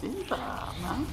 precisa, tá, né?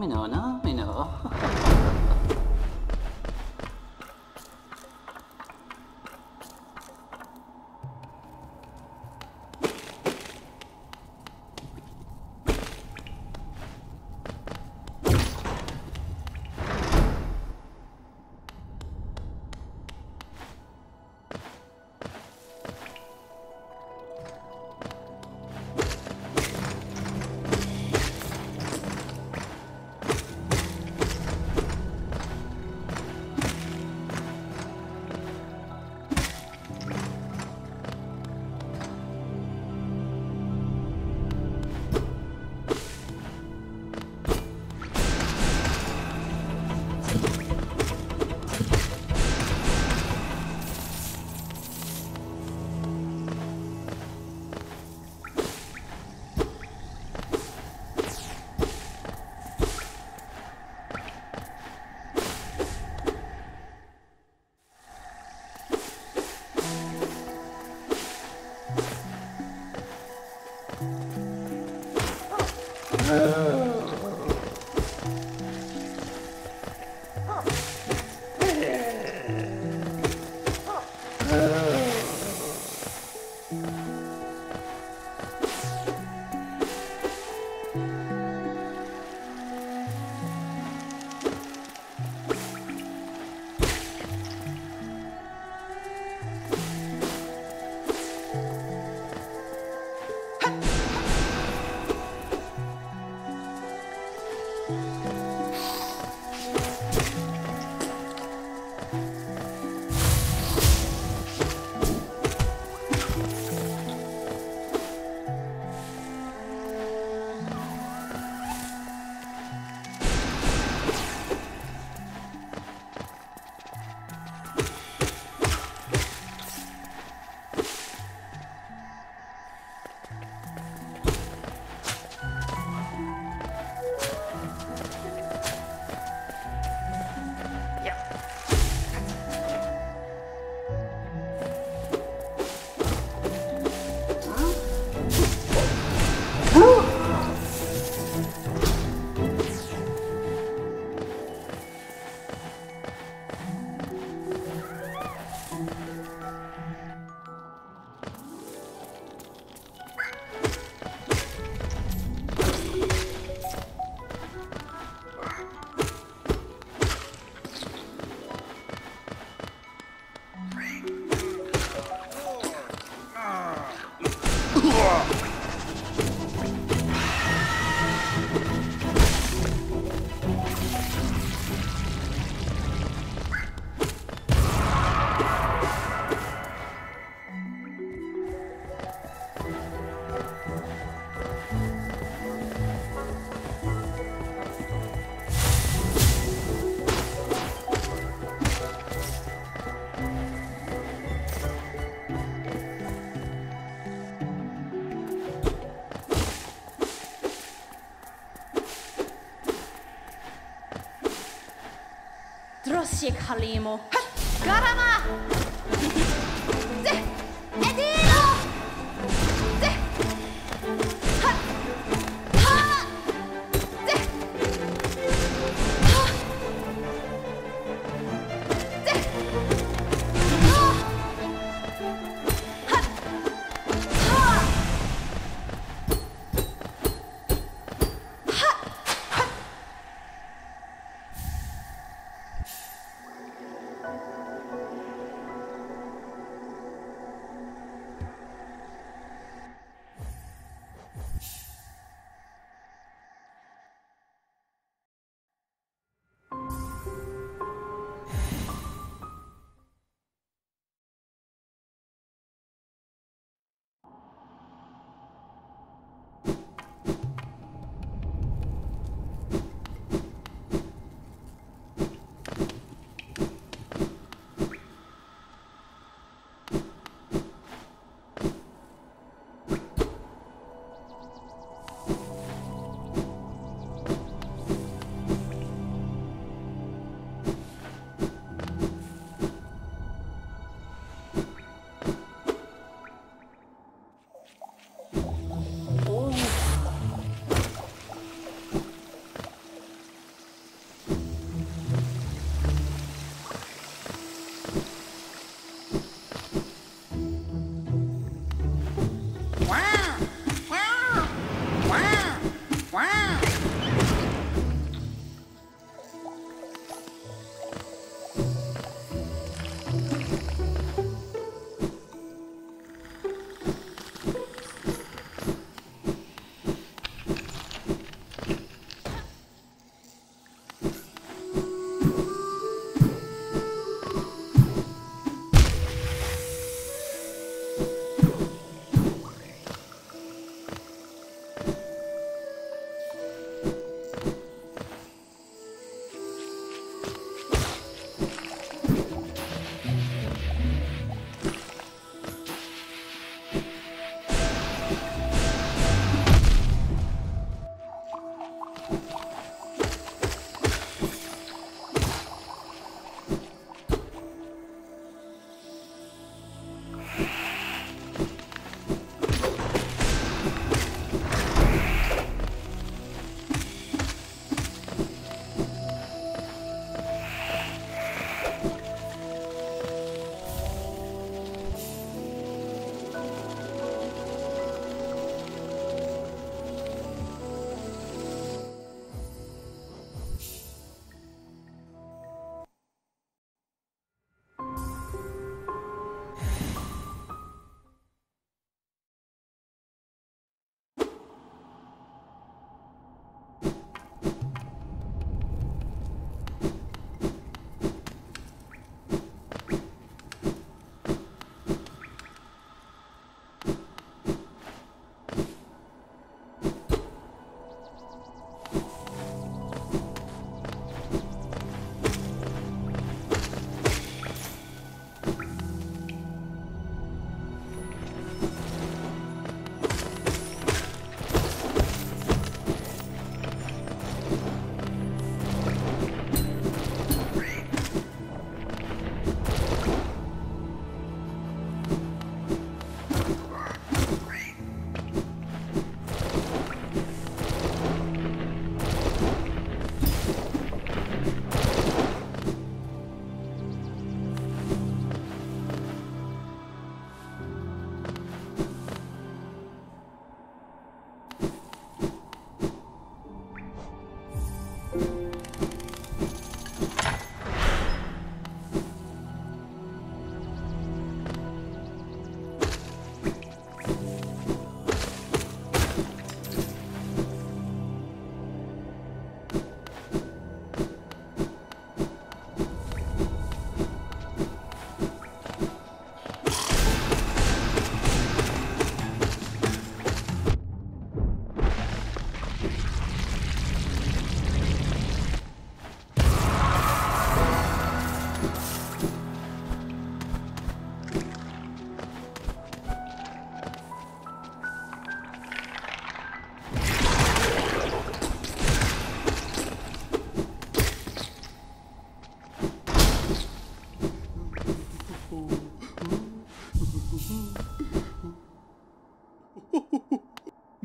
Fenómeno, ¿no? Palermo.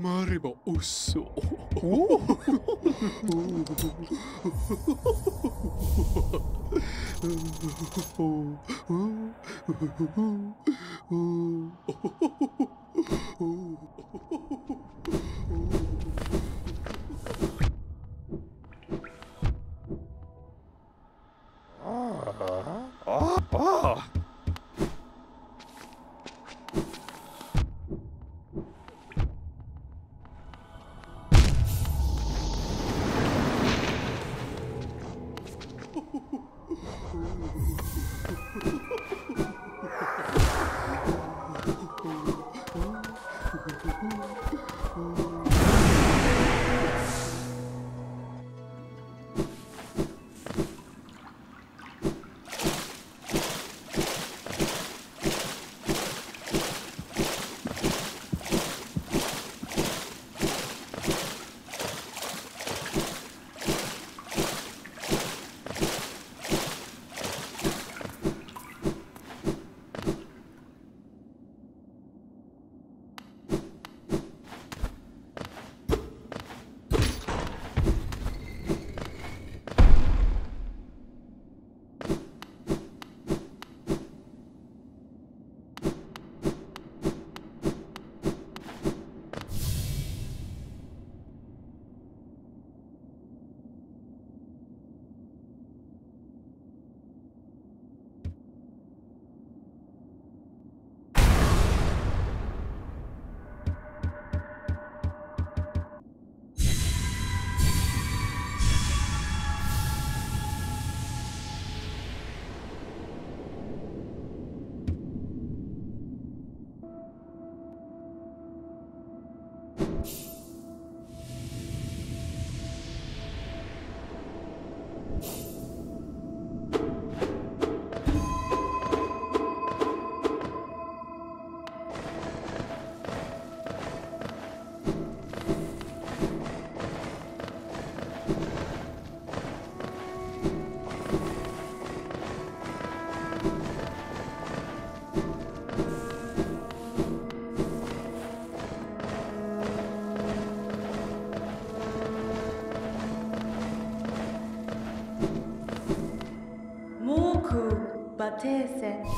Maribo Uso. Oh. Tese.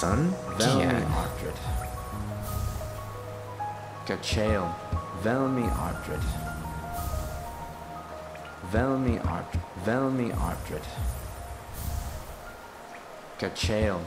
Son? Velmi. Ardred. Gachael. Velmi Ardred. Velmi Ardred. Velmi Ardred. Gachael.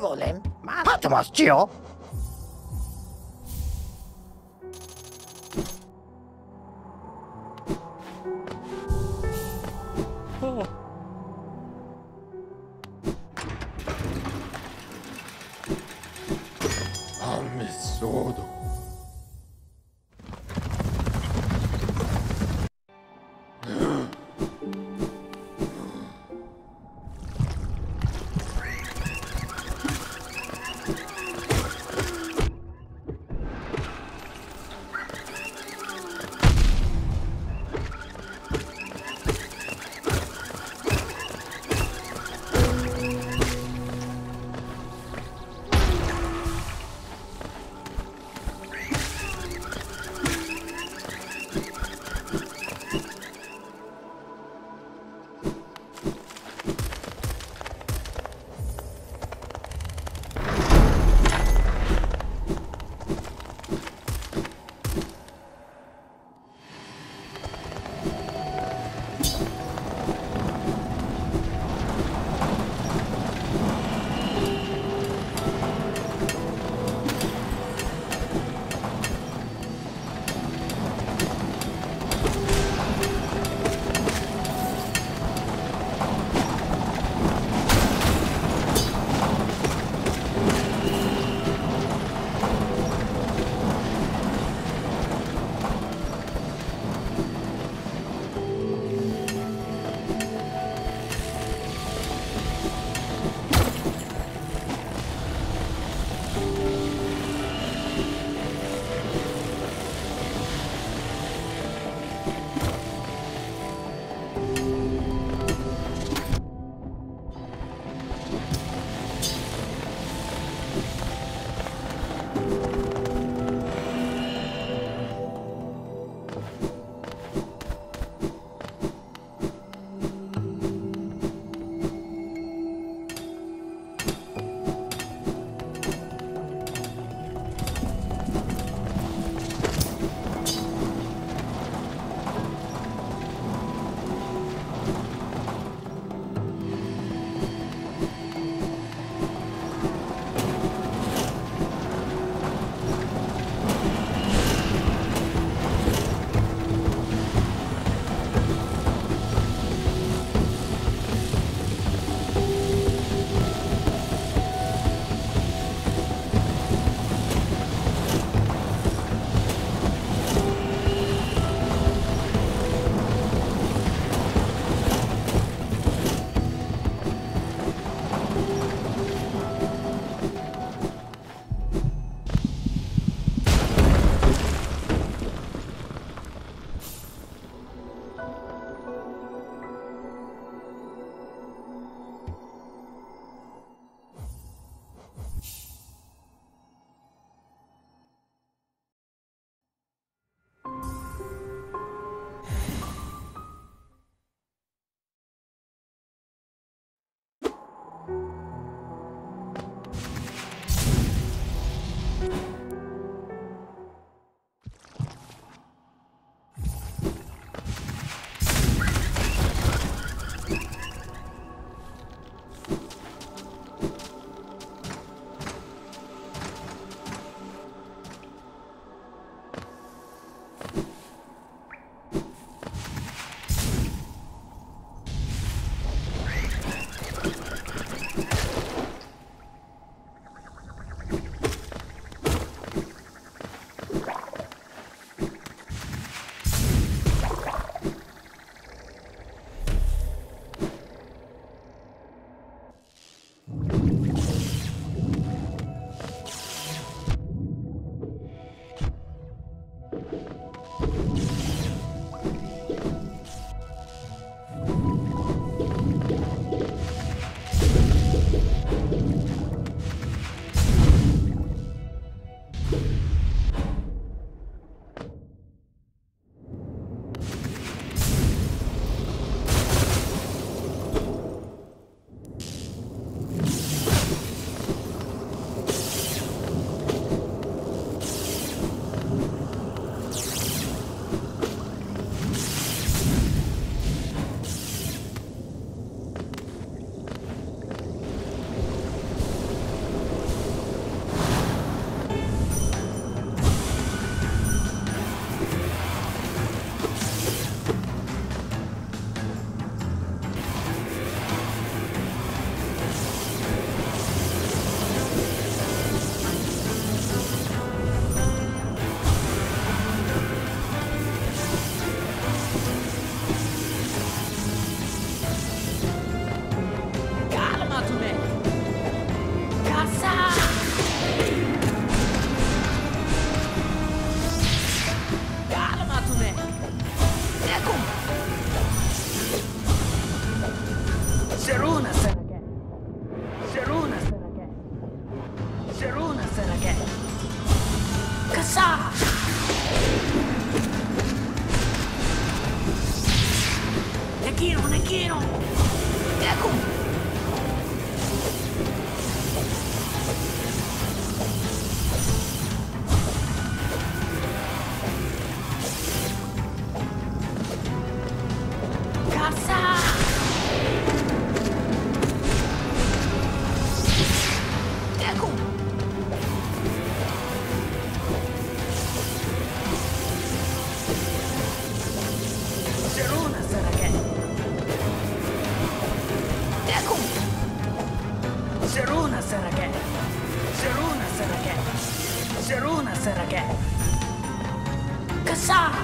5年待ってますちよ。Sarage. Kasa.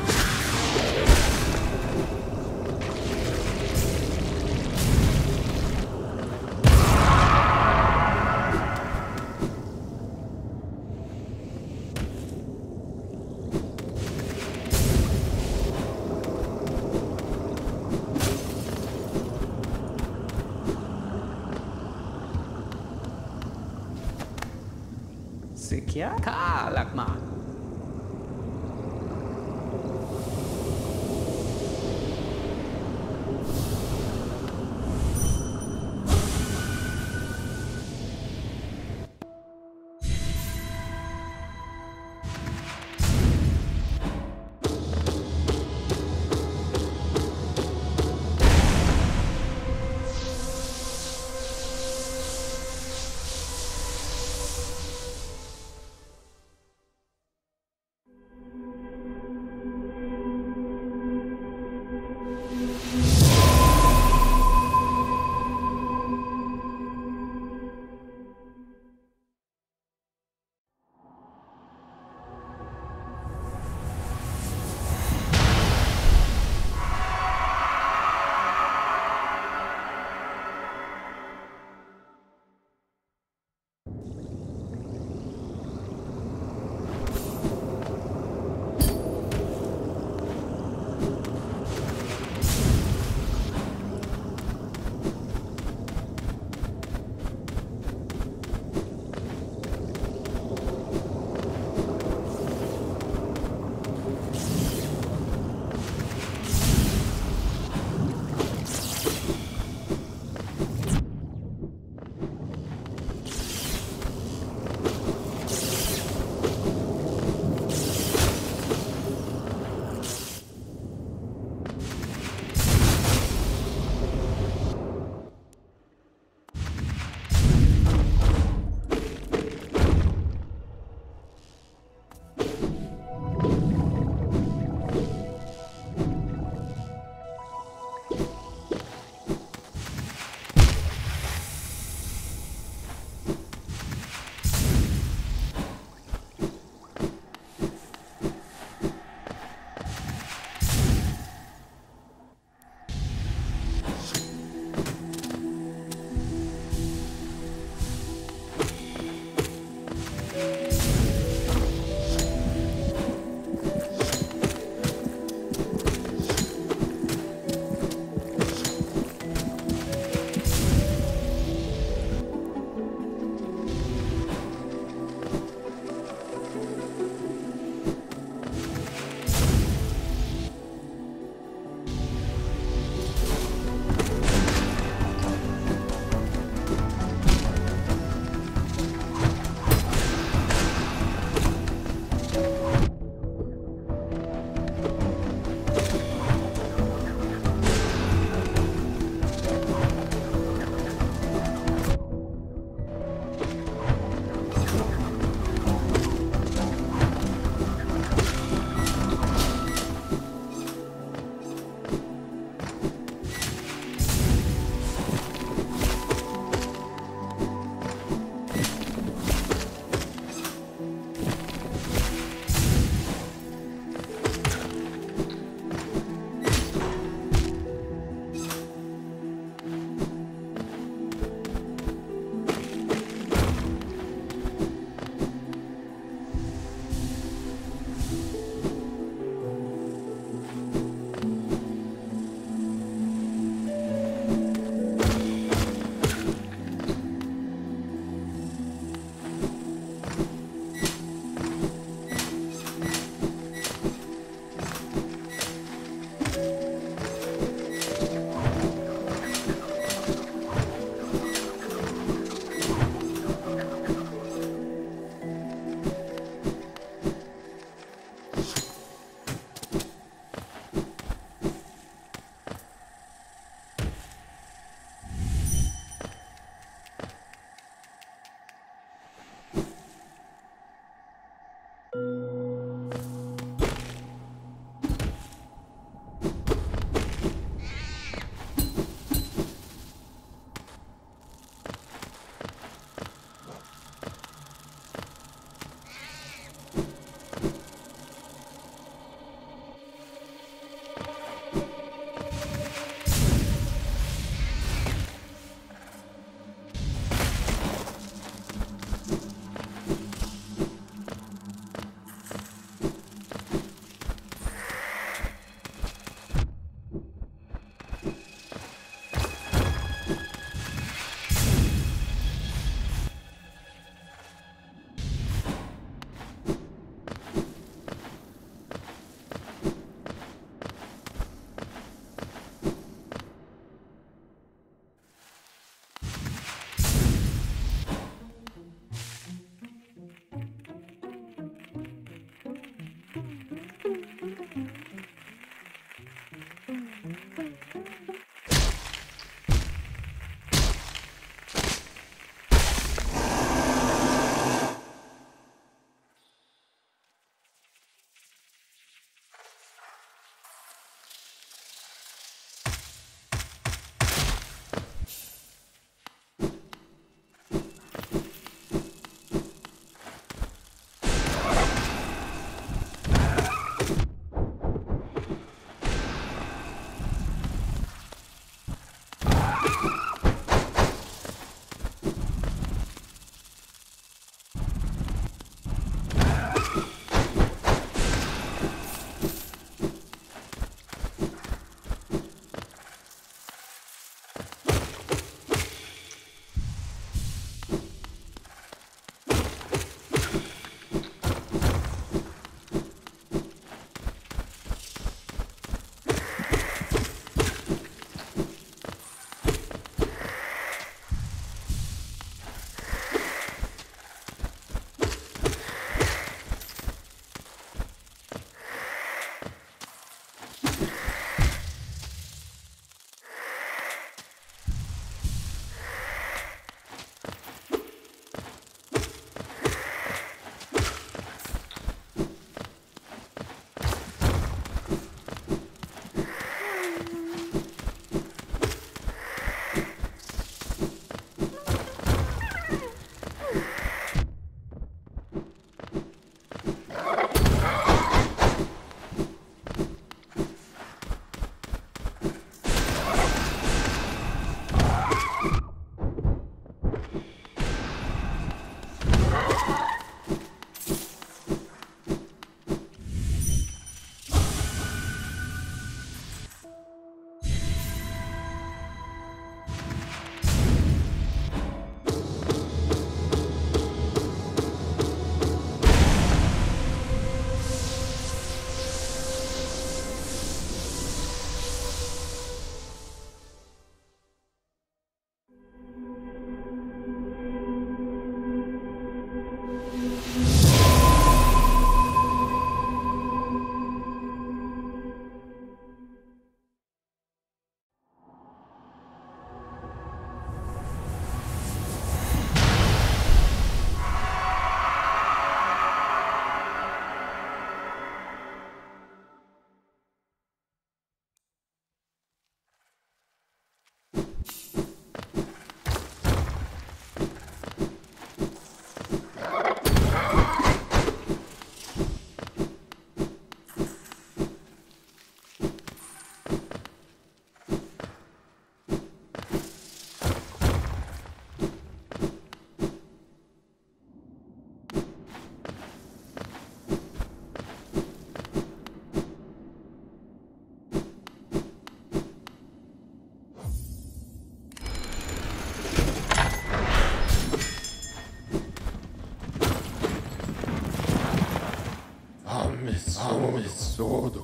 そう